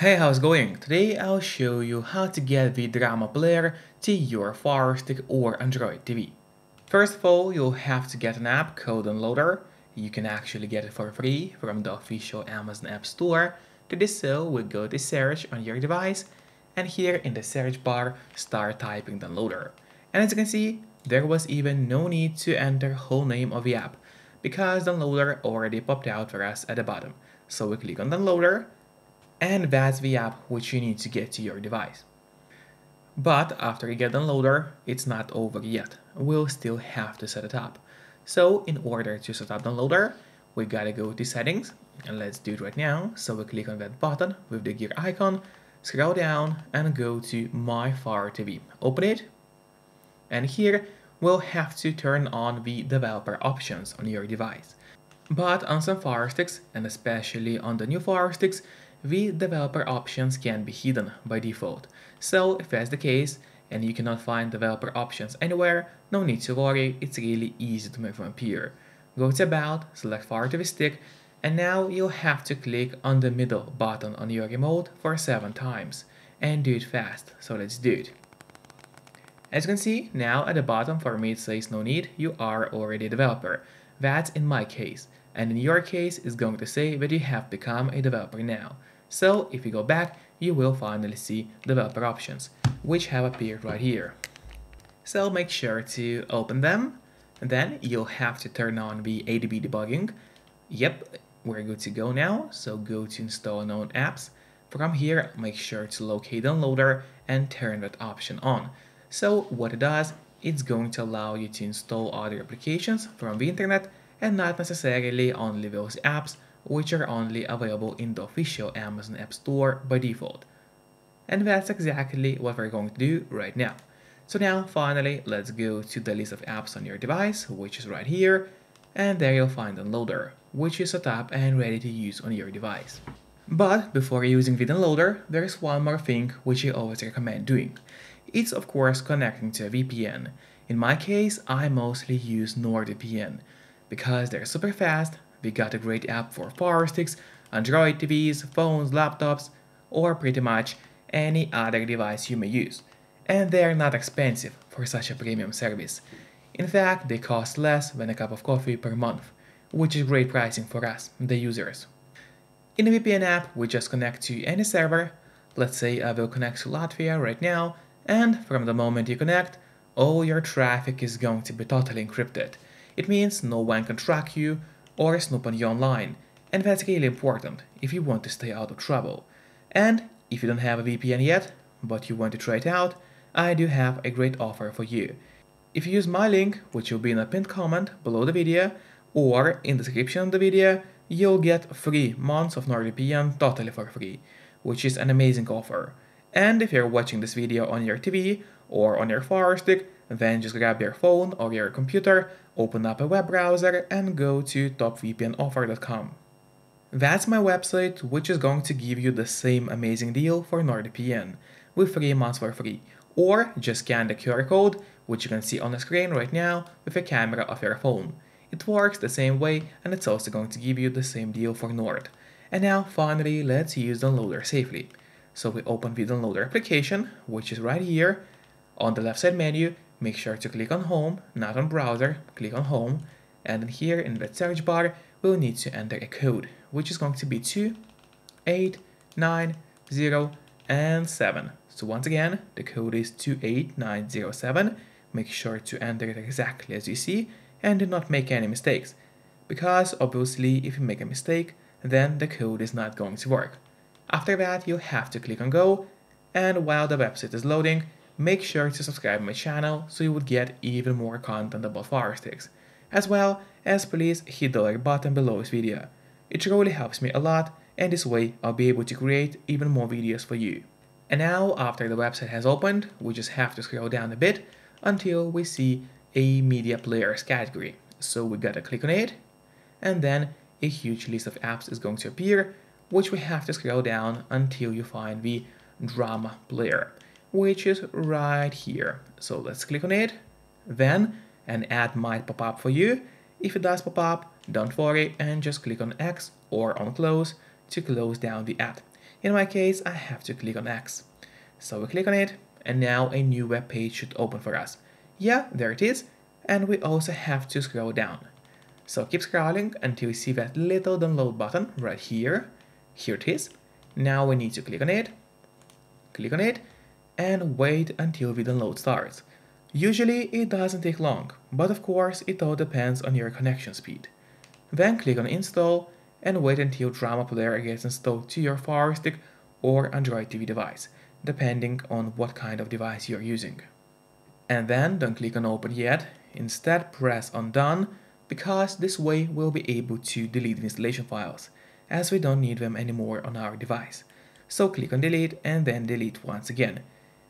Hey, how's it going? Today I'll show you how to get the drama player to your Fire Stick or Android TV. First of all, you'll have to get an app called Downloader. You can actually get it for free from the official Amazon App Store. To do so, we go to search on your device and here in the search bar, start typing Downloader. And as you can see, there was even no need to enter whole name of the app because Downloader already popped out for us at the bottom. So we click on Downloader and that's the app which you need to get to your device. But after you get the Downloader, it's not over yet. We'll still have to set it up. So in order to set up the Downloader, we gotta go to settings and let's do it right now. So we click on that button with the gear icon, scroll down and go to My Fire TV. Open it and here we'll have to turn on the developer options on your device. But on some Fire Sticks, and especially on the new Fire Sticks, the developer options can be hidden by default. So if that's the case, and you cannot find developer options anywhere, no need to worry, it's really easy to make them appear. Go to About, select Fire TV Stick, and now you'll have to click on the middle button on your remote for 7 times. And do it fast, so let's do it. As you can see, now at the bottom for me it says no need, you are already a developer. That's in my case, and in your case it's going to say that you have become a developer now. So if you go back, you will finally see developer options, which have appeared right here. So make sure to open them, and then you'll have to turn on the ADB debugging. Yep, we're good to go now, so go to install known apps. From here, make sure to locate downloader and turn that option on. So what it does, it's going to allow you to install other applications from the internet and not necessarily only those apps which are only available in the official Amazon App Store by default. And that's exactly what we're going to do right now. So now finally let's go to the list of apps on your device which is right here and there you'll find Downloader, which is set up and ready to use on your device. But before using the downloader, there's one more thing which I always recommend doing. It's of course connecting to a VPN. In my case, I mostly use NordVPN because they're super fast, we got a great app for Fire Sticks, Android TVs, phones, laptops, or pretty much any other device you may use. And they're not expensive for such a premium service. In fact, they cost less than a cup of coffee per month, which is great pricing for us, the users. In a VPN app, we just connect to any server. Let's say I will connect to Latvia right now, and from the moment you connect, all your traffic is going to be totally encrypted. It means no one can track you or snoop on you online, and that's really important if you want to stay out of trouble. And if you don't have a VPN yet, but you want to try it out, I do have a great offer for you. If you use my link, which will be in a pinned comment below the video, or in the description of the video, you'll get 3 months of NordVPN totally for free, which is an amazing offer. And if you're watching this video on your TV or on your Fire Stick, then just grab your phone or your computer, open up a web browser and go to topvpnoffer.com. That's my website which is going to give you the same amazing deal for NordVPN with 3 months for free. Or just scan the QR code which you can see on the screen right now with the camera of your phone. It works the same way and it's also going to give you the same deal for Nord. And now finally let's use the Downloader safely. So we open the Downloader application, which is right here. On the left side menu, make sure to click on Home, not on Browser, click on Home. And then here in the search bar, we'll need to enter a code, which is going to be 2, 8, 9, 0, and 7. So once again, the code is 28907. Make sure to enter it exactly as you see and do not make any mistakes. Because obviously if you make a mistake, then the code is not going to work. After that, you have to click on go, and while the website is loading, make sure to subscribe my channel so you would get even more content about Fire Sticks, as well as please hit the like button below this video. It really helps me a lot, and this way I'll be able to create even more videos for you. And now, after the website has opened, we just have to scroll down a bit until we see a media players category. So we gotta click on it, and then a huge list of apps is going to appear, which we have to scroll down until you find the drama player, which is right here. So let's click on it. Then an ad might pop up for you. If it does pop up, don't worry and just click on X or on close to close down the ad. In my case, I have to click on X. So we click on it, and now a new web page should open for us. Yeah, there it is, and we also have to scroll down. So keep scrolling until you see that little download button right here. Here it is. Now we need to click on it, click on it, and wait until the download starts. Usually it doesn't take long, but of course it all depends on your connection speed. Then click on install and wait until Drama Player gets installed to your Fire Stick or Android TV device, depending on what kind of device you're using. And then don't click on open yet, instead press on done, because this way we'll be able to delete the installation files, as we don't need them anymore on our device. So click on delete and then delete once again.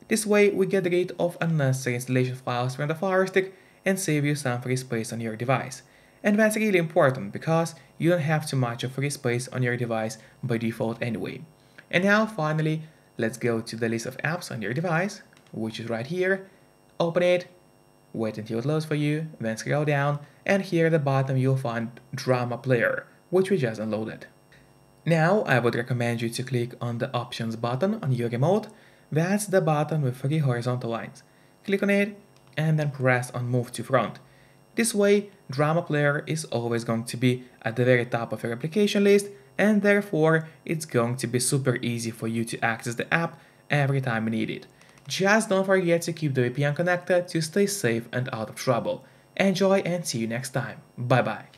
This way we get rid of unnecessary installation files from the Fire Stick and save you some free space on your device. And that's really important because you don't have too much of free space on your device by default anyway. And now finally, let's go to the list of apps on your device, which is right here. Open it, wait until it loads for you, then scroll down, and here at the bottom you'll find Drama Player, which we just downloaded. Now I would recommend you to click on the Options button on your remote. That's the button with three horizontal lines. Click on it and then press on Move to Front. This way, Drama Player is always going to be at the very top of your application list and therefore it's going to be super easy for you to access the app every time you need it. Just don't forget to keep the VPN connected to stay safe and out of trouble. Enjoy and see you next time. Bye bye.